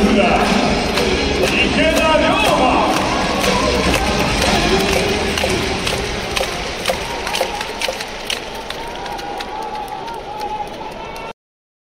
Hallelujah.